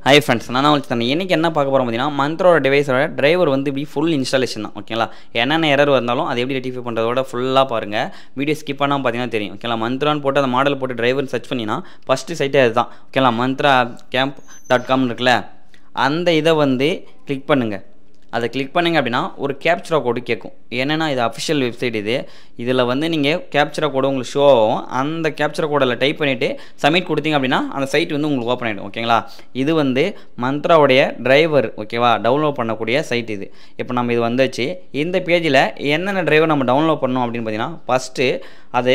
Hi friends நான் உங்களுக்கு தண்ணி இன்றைக்கி என்ன பார்க்க போகிறோம் பார்த்தீங்கன்னா மந்த்ரோட டிவைஸோட டிரைவர் வந்து இப்படி ஃபுல் இன்ஸ்டாலேஷன் தான் ஓகேங்களா என்னென்ன எரர் வந்தாலும் அதை எப்படி ரெட்டிஃபை பண்ணுறதோட ஃபுல்லாக பாருங்கள் வீடியோ ஸ்கிப் பண்ணால் பார்த்தீங்கன்னா தெரியும் ஓகேங்களா மந்த்ரான்னு போட்டு அந்த மாடல் போட்டு டிரைவர் சர்ச் பண்ணினா ஃபஸ்ட்டு சைட்டே அதுதான் ஓகேங்களா மந்த்ரா கேம்ப் டாட் காம் இருக்குல்ல அந்த இதை வந்து கிளிக் பண்ணுங்கள் அதை கிளிக் பண்ணிங்க அப்படின்னா ஒரு கேப்சரா கோடு கேட்கும். என்னென்னா இது அஃபிஷியல் வெப்சைட் இது. இதில் வந்து நீங்கள் கேப்சரா கோடு உங்களுக்கு ஷோ ஆகும். அந்த கேப்சரா கோடில் டைப் பண்ணிவிட்டு சப்மிட் கொடுத்தீங்க அப்படின்னா அந்த சைட் வந்து உங்களுக்கு ஓப்பன் ஆகிடும் ஓகேங்களா இது வந்து மந்த்ராவுடைய டிரைவர் ஓகேவா டவுன்லோட் பண்ணக்கூடிய சைட் இது. இப்போ நம்ம இது வந்துச்சு. இந்த பேஜில் என்னென்ன டிரைவர் நம்ம டவுன்லோட் பண்ணோம் அப்படின்னு பார்த்தீங்கன்னா ஃபஸ்ட்டு அது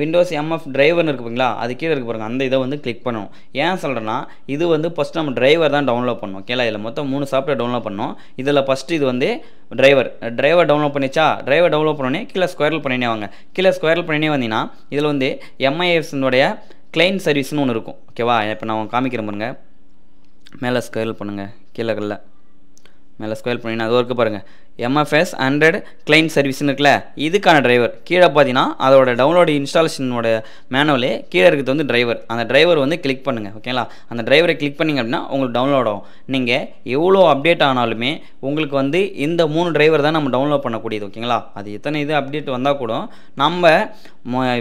விண்டோஸ் எம்எஃப் டிரைவர்னு இருக்கு பார்த்தீங்களா அது கீழே இருக்கு பாருங்கள் அந்த இதை வந்து கிளிக் பண்ணணும். ஏன் சொல்கிறேன்னா இது வந்து ஃபஸ்ட் நம்ம டிரைவர் தான் டவுன்லோட் பண்ணணும். ஓகேலா இதில் மொத்தம் மூணு சாஃப்ட்வேர் டவுன்லோட் பண்ணோம் இதில் ஃபஸ்ட்டு இது வந்து டிரைவர் டிரைவர் டவுன்லோட் பண்ணிச்சா? டிரைவர் டவுன்லோட் பண்ணோடனே கீழே ஸ்கொயரில் பண்ணினே வாங்க. கீழே ஸ்கொயரில் பண்ணினே வந்தீங்கன்னா இதில் வந்து எம்ஐஎஸ்னுடைய கிளைண்ட் சர்வீஸ்னு ஒன்று இருக்கும். ஓகேவா? இப்போ நான் காமிக்கிறேன் பாருங்க. மேலே ஸ்கொயரில் பண்ணுங்கள் கீழே கல்ல மேலே ஸ்கொயர் பண்ணினா அது ஒர்க்கு பாருங்கள் எம்எஃப்எஸ் ஹண்ட்ரட் கிளைண்ட் சர்வீஸ்னு இருக்குல்ல இதுக்கான டிரைவர் கீழே பார்த்தீங்கன்னா அதோட டவுன்லோடு இன்ஸ்டாலேஷனோட மேனுவலே கீழே இருக்கிறது வந்து டிரைவர் அந்த டிரைவர் வந்து கிளிக் பண்ணுங்கள் ஓகேங்களா அந்த டிரைவரை கிளிக் பண்ணிங்க அப்படின்னா உங்களுக்கு டவுன்லோட் ஆகும். நீங்கள் எவ்வளோ அப்டேட் ஆனாலுமே உங்களுக்கு வந்து இந்த மூணு டிரைவர் தான் நம்ம டவுன்லோட் பண்ணக்கூடியது ஓகேங்களா அது எத்தனை இது அப்டேட் வந்தால் கூட நம்ம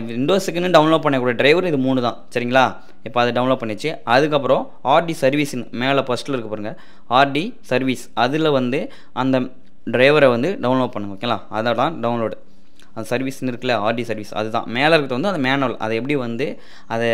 விண்டோஸுக்குன்னு டவுன்லோட் பண்ணக்கூடிய டிரைவர் இது மூணு தான் சரிங்களா? இப்போ அதை டவுன்லோட் பண்ணிச்சு. அதுக்கப்புறம் ஆர்டி சர்வீஸ்னு மேலே ஃபஸ்ட்டில் இருக்க பாருங்கள் ஆர்டி சர்வீஸ் அதில் வந்து அந்த டிரைவரை வந்து டவுன்லோட் பண்ணுங்க ஓகேங்களா அதை தான் டவுன்லோடு அந்த சர்வீஸ்னு இருக்குல்ல ஆர்டி சர்வீஸ் அதுதான். மேலே இருக்கிறது வந்து அந்த மேனுவல் அதை எப்படி வந்து அதை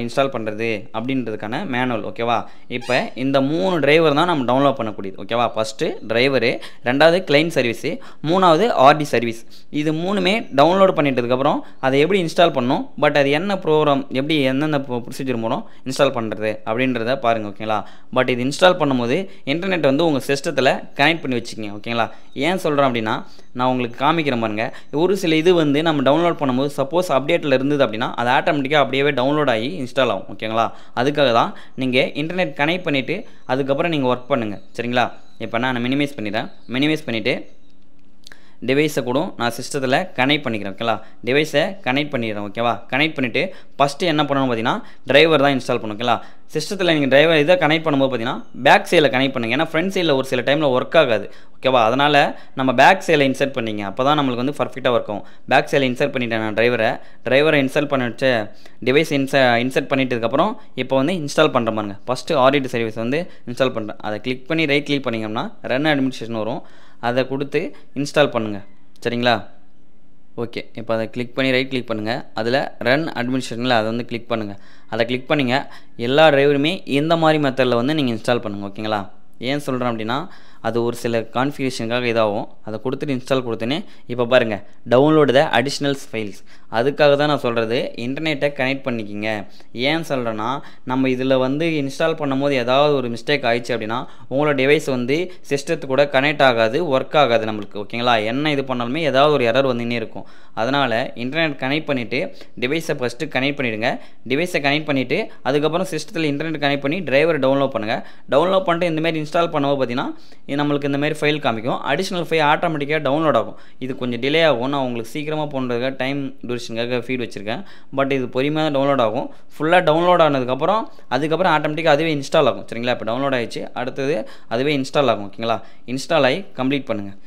இன்ஸ்டால் பண்ணுறது அப்படின்றதுக்கான மேனுவல் ஓகேவா இப்போ இந்த மூணு டிரைவர் தான் நம்ம டவுன்லோட் பண்ணக்கூடியது ஓகேவா ஃபஸ்ட்டு டிரைவரு ரெண்டாவது கிளைண்ட் சர்வீஸு மூணாவது ஆர்டி சர்வீஸ் இது மூணுமே டவுன்லோட் பண்ணிட்டதுக்கப்புறம் அதை எப்படி இன்ஸ்டால் பண்ணணும்? பட் அது என்ன ப்ரோக்ராம் எப்படி எந்தெந்த ப்ரொசீஜர் மூலம் இன்ஸ்டால் பண்ணுறது அப்படின்றத பாருங்கள் ஓகேங்களா பட் இது இன்ஸ்டால் பண்ணும்போது இன்டர்நெட் வந்து உங்கள் சிஸ்டத்தில் கனெக்ட் பண்ணி வச்சுக்கோங்க ஓகேங்களா ஏன் சொல்கிறேன் அப்படின்னா நான் உங்களுக்கு காமிக்கிறேன் பாருங்கள் ஒரு சில இது வந்து நம்ம டவுன்லோட் பண்ணும்போது சப்போஸ் அப்டேட்டில் இருந்தது அப்படின்னா அது ஆட்டோமேட்டிக்காக அப்படியே டவுன்லோட் ஆகி இன்ஸ்டால் ஆகும் ஓகேங்களா? அதுக்காக தான் நீங்கள் இன்டர்நெட் கனெக்ட் பண்ணிவிட்டு அதுக்கப்புறம் நீங்கள் ஒர்க் பண்ணுங்கள் சரிங்களா? இப்போ நான் மினிமைஸ் பண்ணிடுறேன். மினிமைஸ் பண்ணிவிட்டு டிவைஸை கூட நான் சிஸ்டத்தில் கனெக்ட் பண்ணிக்கிறேன் ஓகேவா டிவைஸை கனெக்ட் பண்ணிடுறேன் ஓகேவா கனெக்ட் பண்ணிவிட்டு ஃபஸ்ட்டு என்ன பண்ணணும் பார்த்தீங்கன்னா டிரைவர் தான் இன்ஸ்டால் பண்ணணும் ஓகேவா சிஸ்டத்தில் நீங்கள் டிரைவர் இதை கனெக்ட் பண்ணும்போது பார்த்தீங்கன்னா பேக் சைடில் கனெக்ட் பண்ணுங்கள் ஏன்னா ஃப்ரண்ட் சைடில் ஒரு சில டைமில் ஒர்க் ஆகாது ஓகேவா அதனால் நம்ம பேக் சைடில் இன்சர்ட் பண்ணிங்க. அப்போ தான் நம்மளுக்கு வந்து பர்ஃபெக்டாக ஒர்க் ஆகும். பேக் சைடில் இன்சர்ட் பண்ணிட்டேன் நான் டிரைவரை டிரைவரை இன்ஸ்டால் பண்ணிட்டு வச்ச டிவைஸ் இன்ச இன்சர்ட் பண்ணிட்டதுக்கப்புறம் இப்போ வந்து இன்ஸ்டால் பண்ணுற பாருங்க. ஃபஸ்ட்டு ஆடிட் சர்வீஸ் வந்து இன்ஸ்டால் பண்ணுறேன் அதை கிளிக் பண்ணி ரைட் கிளிக் பண்ணிங்கன்னா ரன் அட்மினிஸ்ட்ரேஷன் வரும். அதை கொடுத்து இன்ஸ்டால் பண்ணுங்கள் சரிங்களா? ஓகே. இப்போ அதை கிளிக் பண்ணி ரைட் கிளிக் பண்ணுங்கள் அதில் ரன் அட்மினிஸ்ட்ரேஷனில் அதை வந்து கிளிக் பண்ணுங்கள் அதை கிளிக் பண்ணிங்க. எல்லா டிரைவருமே இந்த மாதிரி மெத்தடில் வந்து நீங்கள் இன்ஸ்டால் பண்ணுங்கள் ஓகேங்களா? ஏன் சொல்கிறேன் அப்படின்னா அது ஒரு சில கான்ஃபிகரேஷனுக்காக இதாகும். அதை கொடுத்துட்டு இன்ஸ்டால் கொடுத்தேனே இப்போ பாருங்கள் டவுன்லோடு த அடிஷ்னல்ஸ் ஃபைல்ஸ் அதுக்காக தான் நான் சொல்கிறது இன்டர்நெட்டை கனெக்ட் பண்ணிக்கிங்க. ஏன் சொல்கிறேன்னா நம்ம இதில் வந்து இன்ஸ்டால் பண்ணும்போது ஏதாவது ஒரு மிஸ்டேக் ஆயிடுச்சு அப்படின்னா உங்களோட டிவைஸ் வந்து சிஸ்டத்து கூட கனெக்ட் ஆகாது ஒர்க் ஆகாது நம்மளுக்கு ஓகேங்களா என்ன இது பண்ணாலுமே ஏதாவது ஒரு எரர் வந்துன்னே இருக்கும். அதனால் இன்டர்நெட் கனெக்ட் பண்ணிவிட்டு டிவைஸை ஃபஸ்ட்டு கனெக்ட் பண்ணிவிடுங்க டிவைஸை கனெக்ட் பண்ணிவிட்டு அதுக்கப்புறம் சிஸ்டத்தில் இன்டர்நெட் கனெக்ட் பண்ணி டிரைவர் டவுன்லோட் பண்ணுங்கள் டவுன்லோட் பண்ணிட்டு இந்தமாரி இன்ஸ்டால் பண்ணும்போது பார்த்தீங்கன்னா நம்மளுக்கு இந்த மாதிரி ஃபைல் காமிக்கும். அடிஷ்னல் ஃபைல் ஆட்டோமேட்டிக்காக டவுன்லோட் ஆகும். இது கொஞ்சம் டிலே ஆகும். நான் உங்களுக்கு சீக்கிரமாக போனதுக்காக டைம் டூரேஷனுக்காக ஃபீட் வச்சுருக்கேன். பட் இது பொறுமையாக டவுன்லோட் ஆகும். ஃபுல்லாக டவுன்லோட் ஆனதுக்கப்புறம் அதுக்கப்புறம் ஆட்டோமேட்டிக்காக அதுவே இன்ஸ்டால் ஆகும். சரிங்களா? இப்போ டவுன்லோட் ஆகிடுச்சு அடுத்தது அதுவே இன்ஸ்டால் ஆகும். ஓகேங்களா? இன்ஸ்டால் ஆகி கம்ப்ளீட் பண்ணுங்கள்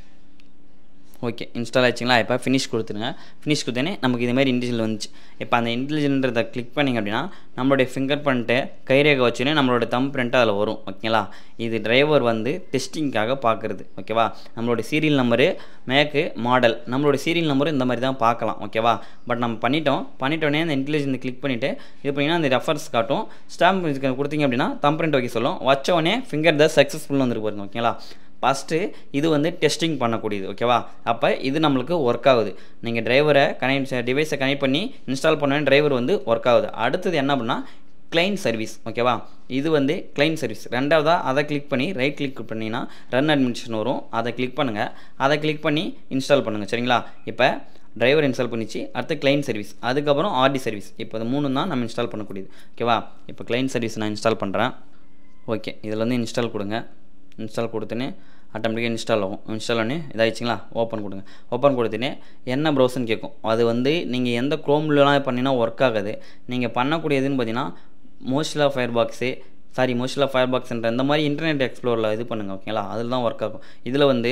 ஓகே இன்ஸ்டால் ஆச்சுங்களா இப்போ ஃபினிஷ் கொடுத்துருங்க. ஃபினிஷ் கொடுத்தோன்னே நமக்கு இதுமாதிரி இன்டிஜில் வந்துச்சு. இப்போ அந்த இன்டெலிஜென்றதை கிளிக் பண்ணிங்க அப்படின்னா நம்மளுடைய ஃபிங்கர் பிரிண்ட்டு கைரேகை வச்சுன்னே நம்மளோட தம் பிரிண்ட்டு அதில் வரும். ஓகேங்களா? இது டிரைவர் வந்து டெஸ்டிங்க்காக பார்க்குறது ஓகேவா? நம்மளோட சீரியல் நம்பரு மேக்கு மாடல் நம்மளோட சீரியல் நம்பரும் இந்த மாதிரி தான் பார்க்கலாம். ஓகேவா? பட் நம்ம பண்ணிட்டோம். பண்ணிட்டோடனே அந்த இன்டெலிஜென்ட் கிளிக் பண்ணிவிட்டு இது பண்ணிங்கன்னா அந்த ரெஃபரன்ஸ் காட்டும். ஸ்டாம்ப் கொடுத்தீங்க அப்படின்னா தம் பிரிண்ட் வைக்க சொல்லும். வச்சோடனே ஃபிங்கர் த சக்ஸஸ்ஃபுல் வந்துருக்கு பாருங்க ஓகேங்களா? ஃபஸ்ட்டு இது வந்து டெஸ்டிங் பண்ணக்கூடியது ஓகேவா அப்போ இது நம்மளுக்கு ஒர்க் ஆகுது. நீங்கள் டிரைவரை கனெக்ட் டிவைஸை கனெக்ட் பண்ணி இன்ஸ்டால் பண்ண டிரைவர் வந்து ஒர்க் ஆகுது. அடுத்தது என்ன பண்ணால் கிளைண்ட் சர்வீஸ் ஓகேவா இது வந்து கிளைண்ட் சர்வீஸ் ரெண்டாவதாக அதை கிளிக் பண்ணி ரைட் கிளிக் பண்ணிங்கன்னா ரன் அட்மிஷன் வரும். அதை கிளிக் பண்ணுங்கள் அதை கிளிக் பண்ணி இன்ஸ்டால் பண்ணுங்கள் சரிங்களா? இப்போ டிரைவர் இன்ஸ்டால் பண்ணிச்சு அடுத்து கிளைண்ட் சர்வீஸ் அதுக்கப்புறம் ஆர்டி சர்வீஸ் இப்போ இது மூணு தான் நம்ம இன்ஸ்டால் பண்ணக்கூடியது ஓகேவா இப்போ கிளைண்ட் சர்வீஸ் நான் இன்ஸ்டால் பண்ணுறேன் ஓகே இதில் வந்து இன்ஸ்டால் கொடுங்க. இன்ஸ்டால் கொடுத்துன்னு ஆட்டோமேட்டிக்காக இன்ஸ்டால் ஆகும். இன்ஸ்டால் பண்ணி இதாகிடுச்சிங்களா ஓப்பன் கொடுங்க. ஓப்பன் கொடுத்துட்டு என்ன ப்ரௌசர்னு கேட்கும். அது வந்து நீங்கள் எந்த க்ரோம்லலாம் பண்ணினா ஒர்க் ஆகாது. நீங்கள் பண்ணக்கூடியதுன்னு பார்த்தீங்கன்னா மோஸ்ட்லா ஃபயர் பாக்ஸு சாரி மோஸ்ட்லாக ஃபயர் பாக்ஸ்ன்ற இந்த மாதிரி இன்டர்நெட் எக்ஸ்ப்ளோரில் இது பண்ணுங்கள் ஓகேங்களா அதில் தான் ஒர்க் ஆகும் இதில் வந்து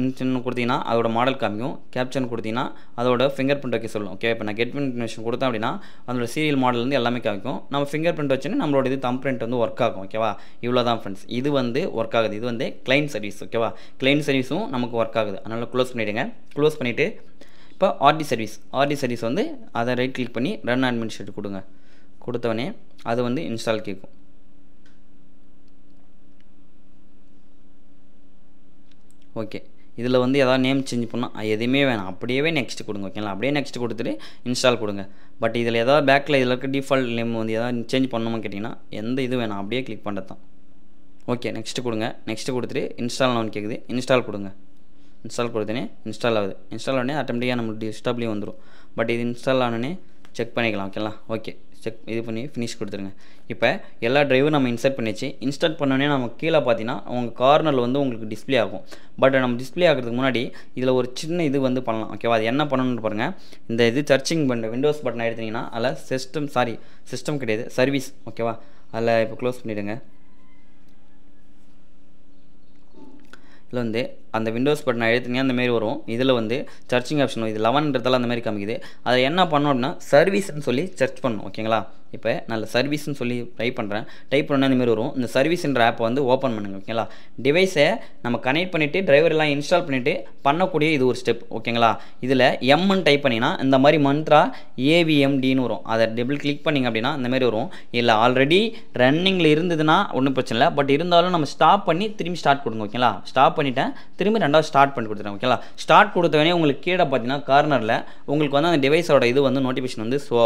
இன்ஸ்டன் கொடுத்தீங்கன்னா அதோட மாடல் காமிக்கும். கேப்ஷன் கொடுத்தீங்கன்னா அதோட ஃபிங்கர் பிரிண்ட் வைக்க சொல்லும் ஓகே இப்போ நான் கெட் இன்ஃபர்மேஷன் கொடுத்தேன் அப்படின்னா அதோட சீரியல் மாடல் வந்து எல்லாமே காமிக்கும். நம்ம ஃபிங்கர் பிரிண்ட் வச்சுன்னு நம்மளோட இது தம் பிரிண்ட் வந்து ஒர்க் ஆகும் ஓகேவா இவ்வளோ தான் ஃப்ரெண்ட்ஸ் இது வந்து ஒர்க் ஆகுது. இது வந்து கிளைண்ட் சர்வீஸ் ஓகேவா கிளைண்ட் சர்வீஸும் நமக்கு ஒர்க் ஆகுது. அதனால் க்ளோஸ் பண்ணிவிடுங்க க்ளோஸ் பண்ணிவிட்டு இப்போ ஆர்டி சர்வீஸ் ஆர்டி சர்வீஸ் வந்து அதை ரைட் கிளிக் பண்ணி ரன் அட்மினிஸ்ட்ரேட் கொடுங்க. கொடுத்தவொடனே அது வந்து இன்ஸ்டால் கேட்கும் ஓகே இதில் வந்து எதாவது நேம் சேஞ்ச் பண்ணால் எதுவுமே வேணாம். அப்படியே நெக்ஸ்ட் கொடுங்க ஓகேங்களா அப்படியே நெக்ஸ்ட் கொடுத்துட்டு இன்ஸ்டால் கொடுங்க. பட் இதில் எதாவது பேக்கில் இதில் இருக்க டிஃபால்ட் நேம் வந்து எதாவது சேஞ்ச் பண்ணணுமா கேட்டிங்கன்னா எந்த இது வேணாம். அப்படியே கிளிக் பண்ணுறது தான். ஓகே நெக்ஸ்ட்டு கொடுங்க. நெக்ஸ்ட்டு கொடுத்துட்டு இன்ஸ்டால் நான் கேட்குது இன்ஸ்டால் கொடுங்க. இன்ஸ்டால் கொடுத்தனே இன்ஸ்டால் ஆகுது. இன்ஸ்டால் ஆனே ஆட்டோமேட்டிக்காக நம்ம டிஸ்டாப்லேயும் வந்துடும் பட் இது இன்ஸ்டால் ஆனோடனே செக் பண்ணிக்கலாம் ஓகேங்களா ஓகே செக் இது பண்ணி ஃபினிஷ் கொடுத்துருங்க. இப்போ எல்லா டிரைவும் நம்ம இன்சர்ட் பண்ணிச்சு இன்ஸ்டால் பண்ணோடனே நம்ம கீழே பார்த்தீங்கன்னா உங்கள் கார்னரில் வந்து உங்களுக்கு டிஸ்ப்ளே ஆகும். பட் நம்ம டிஸ்ப்ளே ஆகிறதுக்கு முன்னாடி இதில் ஒரு சின்ன இது வந்து பண்ணலாம். ஓகேவா அது என்ன பண்ணணும்னு பாருங்கள் இந்த இது சர்ச்சிங் பண்ண விண்டோஸ் பட்டன் எடுத்தீங்கன்னா அதில் சிஸ்டம் சாரி சிஸ்டம் கிடையாது சர்வீஸ் ஓகேவா அதில் இப்போ க்ளோஸ் பண்ணிவிடுங்க இதில் வந்து அந்த விண்டோஸ் பட்டன் அழுத்தினீங்க அந்த மாதிரி வரும். இதில் வந்து சர்ச்சிங் ஆப்ஷன் இது லெவன்றதால அந்த மாதிரி காமிக்குது. அதை என்ன பண்ணோம் அப்படின்னா சர்வீஸ்னு சொல்லி சர்ச் பண்ணணும் ஓகேங்களா இப்போ நல்ல சர்வீஸ்னு சொல்லி டைப் பண்ணுறேன் டைப் பண்ணால் இந்தமாரி வரும். இந்த சர்வீஸ்ன்ற ஆப்பை வந்து ஓப்பன் பண்ணுங்க ஓகேங்களா டிவைஸை நம்ம கனெக்ட் பண்ணிவிட்டு டிரைவர்லாம் இன்ஸ்டால் பண்ணிவிட்டு பண்ணக்கூடிய இது ஒரு ஸ்டெப் ஓகேங்களா இதில் எம்னு டைப் பண்ணிங்கன்னா இந்த மாதிரி மந்த்ரா ஏவிஎம்டின்னு வரும். அதை டபுள் கிளிக் பண்ணிங்க அப்படின்னா இந்தமாரி வரும். இல்லை ஆல்ரெடி ரன்னிங்கில் இருந்ததுன்னா ஒன்றும் பிரச்சனை இல்லை. பட் இருந்தாலும் நம்ம ஸ்டாப் பண்ணி திரும்பி ஸ்டார்ட் கொடுங்க ஓகேங்களா ஸ்டாப் பண்ணிவிட்டேன் திரும்பி ரெண்டாவது ஸ்டார்ட் பண்ணி கொடுத்துறேன் ஓகேங்களா ஸ்டார்ட் கொடுத்தவனே உங்களுக்கு கீழே பார்த்தீங்கன்னா கார்னரில் உங்களுக்கு வந்து அந்த டிவைஸோட இது வந்து நோட்டிஃபிகேஷன் வந்து ஸோ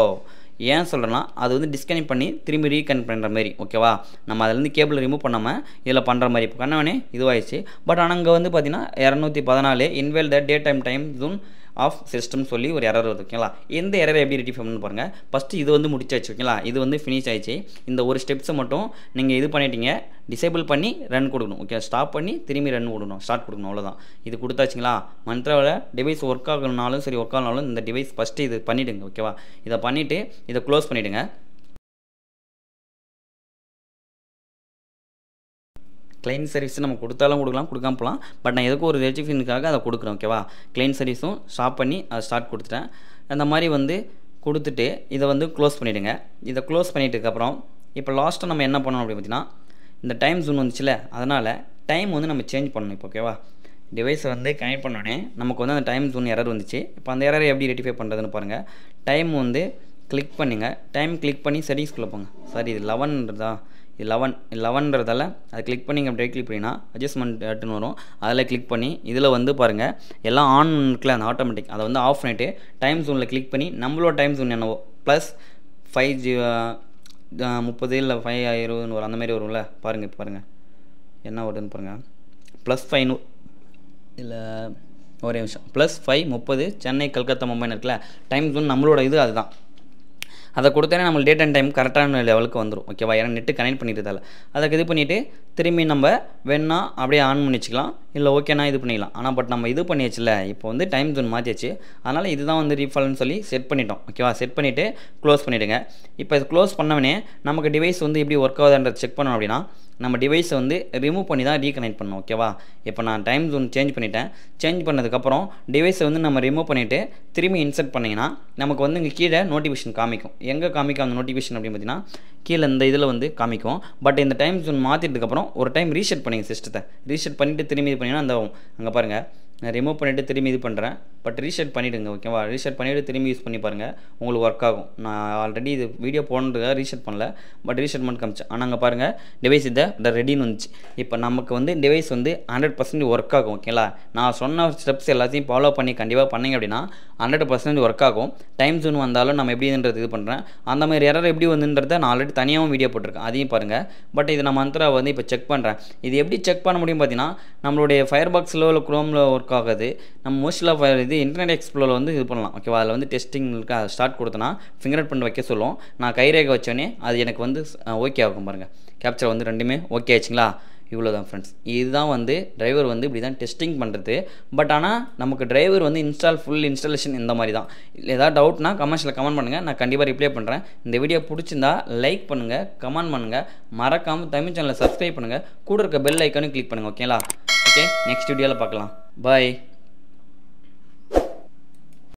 ஏன் சொல்கிறேன்னா அது வந்து டிஸ்கனெக்ட் பண்ணி திரும்பி ரீகனெக்ட் பண்ணுற மாதிரி ஓகேவா நம்ம அதுலேருந்து கேபிள் ரிமூவ் பண்ணாமல் இதில் பண்ணுற மாதிரி இப்போ கண்ணவனே இதுவாகிடுச்சு பட் ஆனால் அங்கே வந்து பார்த்தீங்கன்னா இரநூத்தி பதினாலு இன்வெல் the day time time zone of சிஸ்டம்னு சொல்லி ஒரு எரர் வருது ஓகேங்களா எந்த எரரை எப்படி ரெட்டி பண்ணு பாருங்கள் ஃபஸ்ட்டு இது வந்து முடிச்சாச்சு ஓகேங்களா இது வந்து ஃபினிஷ் ஆயிடுச்சு. இந்த ஒரு ஸ்டெப்ஸை மட்டும் நீங்கள் இது பண்ணிட்டீங்க டிசேபிள் பண்ணி ரன் கொடுக்கணும் ஓகே ஸ்டாப் பண்ணி திரும்பி ரன் கொடுக்கணும் ஸ்டார்ட் கொடுக்கணும் அவ்வளோதான் இது கொடுத்தாச்சுங்களா? மந்த்ராவில் டிவைஸ் ஒர்க் ஆகணுனாலும் சரி ஒர்க் ஆகனாலும் இந்த டிவைஸ் ஃபஸ்ட்டு இது பண்ணிவிடுங்க ஓகேவா இதை பண்ணிவிட்டு இதை க்ளோஸ் பண்ணிவிடுங்க கிளைண்ட் சர்வீஸ் நம்ம கொடுத்தாலும் கொடுக்கலாம் கொடுக்காம போகலாம். பட் நான் எதுக்கும் ஒரு ரெஜிஃபினுக்காக அதை கொடுக்குறேன் ஓகேவா கிளைண்ட் சர்வீஸும் ஸ்டாப் பண்ணி அதை ஸ்டார்ட் கொடுத்துட்டேன். அந்த மாதிரி வந்து கொடுத்துட்டு இதை வந்து க்ளோஸ் பண்ணிவிடுங்க இதை க்ளோஸ் பண்ணிட்டதுக்கப்புறம் இப்போ லாஸ்ட்டாக நம்ம என்ன பண்ணணும் அப்படின்னு பார்த்தீங்கன்னா இந்த டைம் ஜூன் வந்துச்சுல அதனால் டைம் வந்து நம்ம சேஞ்ச் பண்ணணும் இப்போ ஓகேவா டிவைஸை வந்து கனெக்ட் பண்ணோடனே நமக்கு வந்து அந்த டைம் ஜூன் எரர் வந்துச்சு. இப்போ அந்த எரரை எப்படி ரெட்டிஃபை பண்ணுறதுன்னு பாருங்கள் டைம் வந்து கிளிக் பண்ணுங்கள் டைம் கிளிக் பண்ணி செட்டிங்ஸ்குள்ளே போங்க. சாரி இது லெவன்ன்றதா லெவன் லெவன்றதால அதை கிளிக் பண்ணி அப்படியே கிளிக் பண்ணிங்கன்னா அட்ஜஸ்ட்மெண்ட் ஆட்டுன்னு வரும். அதில் கிளிக் பண்ணி இதில் வந்து பாருங்கள் எல்லாம் ஆன் இருக்குல்ல அந்த ஆட்டோமேட்டிக் அதை வந்து ஆஃப் பண்ணிவிட்டு டைம் ஜோனில் கிளிக் பண்ணி நம்மளோட டைம் ஜோன் என்னவோ ப்ளஸ் ஃபைவ் ஜி முப்பது இல்லை ஃபைவ் இருபதுன்னு வரும். அந்த மாதிரி வரும்ல? பாருங்கள் இப்போ பாருங்கள் என்ன வருதுன்னு பாருங்கள் ப்ளஸ் ஃபைவ் இல்லை ஒரே நிமிஷம். ப்ளஸ் ஃபைவ் முப்பது சென்னை கல்கத்தா மும்பைன்னு இருக்குல்ல? டைம் ஜோன் நம்மளோட இது அதுதான். அதை கொடுத்தோன்னே நம்ம டேட் அண்ட் டைம் கரெக்டான லெவலுக்கு வந்துடும் ஓகேவா ஏன்னா நெட்டு கனெக்ட் பண்ணிட்டதால. அதுக்கு இது பண்ணிவிட்டு திரும்பி நம்ம வேணா அப்படியே ஆன் பண்ணி வச்சுக்கலாம் இல்லை ஓகேனா இது பண்ணிக்கலாம். ஆனால் பட் நம்ம இது பண்ணியாச்சுல இப்போ வந்து டைம் ஜோன் மாற்றியாச்சு அதனால் இதுதான் வந்து ரீஃபால்னு சொல்லி செட் பண்ணிட்டோம். ஓகேவா செட் பண்ணிவிட்டு க்ளோஸ் பண்ணிவிடுங்க இப்போ இது க்ளோஸ் பண்ணவனே நமக்கு டிவைஸ் வந்து எப்படி ஒர்க் ஆகுதுன்றதை செக் பண்ணோம் அப்படின்னா நம்ம டிவைஸை வந்து ரிமூவ் பண்ணி தான் ரீகனெக்ட் பண்ணணும் ஓகேவா இப்போ நான் டைம் ஜோன் சேஞ்ச் பண்ணிட்டேன். சேஞ்ச் பண்ணதுக்கப்புறம் டிவைஸை வந்து நம்ம ரிமூவ் பண்ணிவிட்டு திரும்பி இன்சர்ட் பண்ணிங்கன்னா நமக்கு வந்து இங்கே கீழே நோட்டிஃபிகேஷன் காமிக்கும். எங்கே காமிக்கும் அந்த நோட்டிஃபிகேஷன் அப்படின்னு பார்த்தீங்கன்னா கீழே இந்த இதில் வந்து காமிக்கும். பட் இந்த டைம் ஜோன் மாற்றிட்டதுக்கப்புறம் ஒரு டைம் ரீசெட் பண்ணிங்க சிஸ்டத்தை ரீசெட் பண்ணிவிட்டு திரும்பி இது பண்ணிங்கன்னா அந்த அங்கே பாருங்கள் நான் ரிமூவ் பண்ணிவிட்டு திரும்பி இது பண்ணுறேன் பட் ரீசெட் பண்ணிவிடுங்க ஓகேவா ரீசெட் பண்ணிவிட்டு திரும்பி யூஸ் பண்ணி பாருங்கள் உங்களுக்கு ஒர்க் ஆகும். நான் ஆல்ரெடி இது வீடியோ போனதுக்காக ரீசெட் பண்ணல. பட் ரீசெட் பண்ணி காமிச்சேன். ஆனால் அங்கே பாருங்கள் டிவைஸ் இதை த ரெடின்னு வந்துச்சு. இப்போ நமக்கு வந்து டிவைஸ் வந்து ஹண்ட்ரட் பர்சன்ட் ஒர்க் ஆகும் ஓகேங்களா நான் சொன்ன ஸ்டெப்ஸ் எல்லாத்தையும் ஃபாலோ பண்ணி கண்டிப்பாக பண்ணிங்க அப்படின்னா ஹண்ட்ரட் பர்சன்ட் ஒர்க் ஆகும். டைம் ஜோன் வந்தாலும் நம்ம எப்படின்றது இது பண்ணுறேன் அந்த மாதிரி எரர் எப்படி வந்துன்றதை நான் ஆல்ரெடி தனியாகவும் வீடியோ போட்டிருக்கேன். அதையும் பாருங்கள் பட் இது நான் மந்த்ரா வந்து இப்போ செக் பண்ணுறேன் இது எப்படி செக் பண்ண முடியும் பார்த்தீங்கன்னா நம்மளுடைய ஃபயர் பாக்ஸில் இல்லை குரோமில் ஒர்க் ஆகாது. நம்ம மோஸ்ட்லி ஆஃப் இது இன்டர்நெட் எக்ஸ்ப்ளோரில் வந்து இது பண்ணலாம். ஓகேவா அதில் வந்து டெஸ்டிங் ஸ்டார்ட் கொடுத்தனா ஃபிங்கர் பிரிண்ட் வைக்க சொல்லும். நான் கைரேகை வச்சோடனே அது எனக்கு வந்து ஓகே ஆகும் பாருங்கள் கேப்சர் வந்து ரெண்டுமே ஓகே ஆச்சுங்களா இவ்வளோ தான் ஃப்ரெண்ட்ஸ் இதுதான் வந்து டிரைவர் வந்து இப்படி தான் டெஸ்டிங் பண்ணுறது பட் ஆனால் நமக்கு டிரைவர் வந்து இன்ஸ்டால் ஃபுல் இன்ஸ்டாலேஷன் இந்த மாதிரி தான் ஏதாவது டவுட்னா கமெண்ட்ஸில் கமெண்ட் பண்ணுங்கள் நான் கண்டிப்பாக ரிப்ளை பண்ணுறேன் இந்த வீடியோ பிடிச்சிருந்தா லைக் பண்ணுங்கள் கமெண்ட் பண்ணுங்கள் மறக்காமல் தமிழ் சேனலை சப்ஸ்கிரைப் பண்ணுங்கள் கூட இருக்க பெல் ஐக்கானும் கிளிக் பண்ணுங்கள் ஓகேங்களா ஓகே நெக்ஸ்ட் வீடியோவில் பார்க்கலாம். பாய்